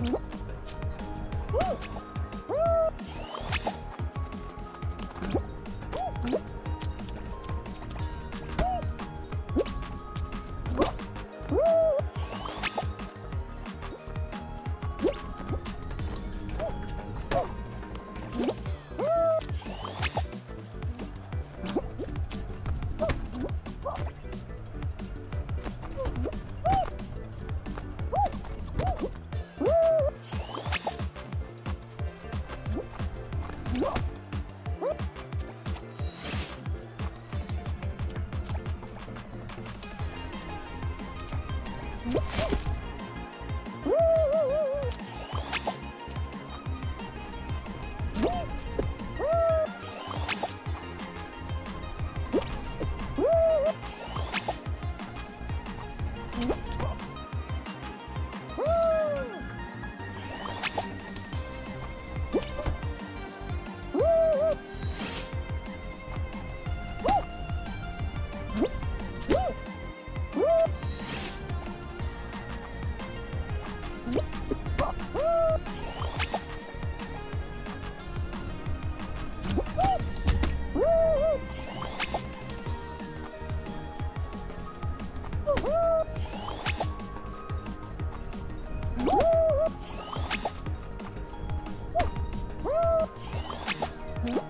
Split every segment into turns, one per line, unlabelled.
Mm-hmm. Woo! 응? 음?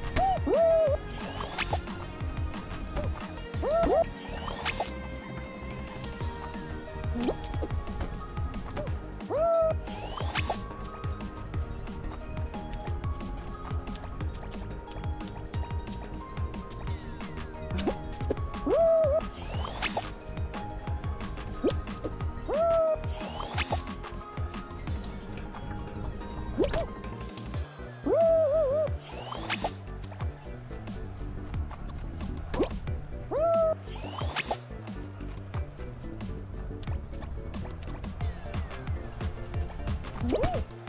Woo!